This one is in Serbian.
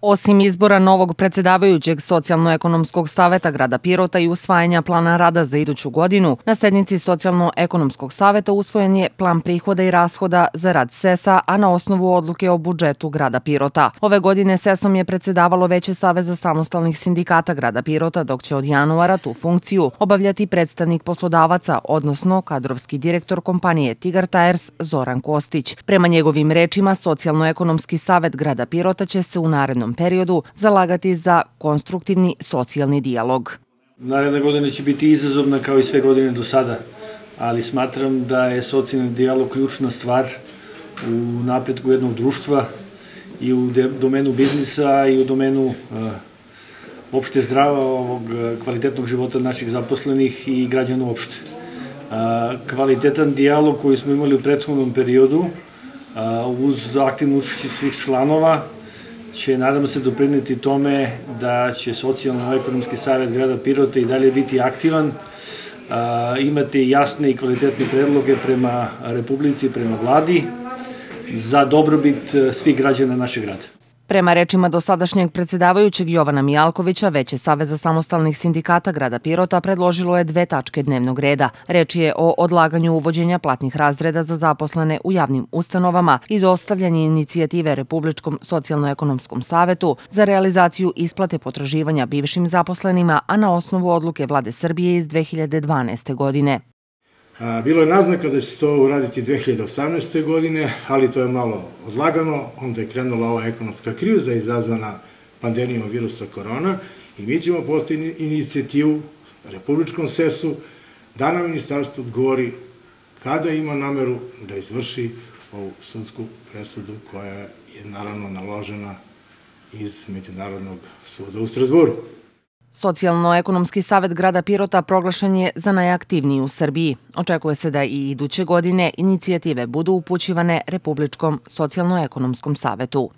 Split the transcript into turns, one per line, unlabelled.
Osim izbora novog predsedavajućeg Socijalno-ekonomskog saveta grada Pirota i usvajanja plana rada za iduću godinu, na sednici Socijalno-ekonomskog saveta usvojen je plan prihoda i rashoda za rad SES-a, a na osnovu odluke o budžetu grada Pirota. Ove godine SES-om je predsedavalo Veće Saveza samostalnih sindikata grada Pirota, dok će od januara tu funkciju obavljati predstavnik poslodavaca, odnosno kadrovski direktor kompanije Tigar Tires Zoran Kostić. Prema njegovim rečima, Socijalno-ekonomski savet grada Pirota će se u narednom periodu zalagati za konstruktivni socijalni dijalog.
Naredna godina će biti izazovna kao i sve godine do sada, ali smatram da je socijalni dijalog ključna stvar u napretku jednog društva i u domenu biznisa i u domenu uh, opšte zdrava ovog kvalitetnog života naših zaposlenih i građana uopšte. Uh, kvalitetan dijalog koji smo imali u prethodnom periodu uz aktivno učešće svih članova će, nadam se, dopriniti tome da će socijalno-ekonomski savjet grada Pirota i dalje biti aktivan, imati jasne i kvalitetne predloge prema Republici, prema vladi, za dobrobit svih građana našeg grada.
Prema rečima dosadašnjeg predsedavajućeg Jovana Mijalkovića, Veće Saveza samostalnih sindikata grada Pirota predložilo je dve tačke dnevnog reda. Reč je o odlaganju uvođenja platnih razreda za zaposlene u javnim ustanovama i dostavljanje inicijative Republičkom socijalno-ekonomskom savetu za realizaciju isplate potraživanja bivšim zaposlenima, a na osnovu odluke vlade Srbije iz 2012. godine.
Bilo je naznaka da će se to uraditi 2018. godine, ali to je malo odlagano, onda je krenula ova ekonomska kriza izazvana pandemijom virusa korona i mi ćemo postaviti inicijativu Republičkom sesu da nam ministarstvo odgovori kada ima nameru da izvrši ovu sudsku presudu koja je naravno naložena iz Međunarodnog suda u Strasburu.
Socijalno-ekonomski savet grada Pirota proglašen je za najaktivniji u Srbiji. Očekuje se da i iduće godine inicijative budu upućivane Republičkom socijalno-ekonomskom savetu.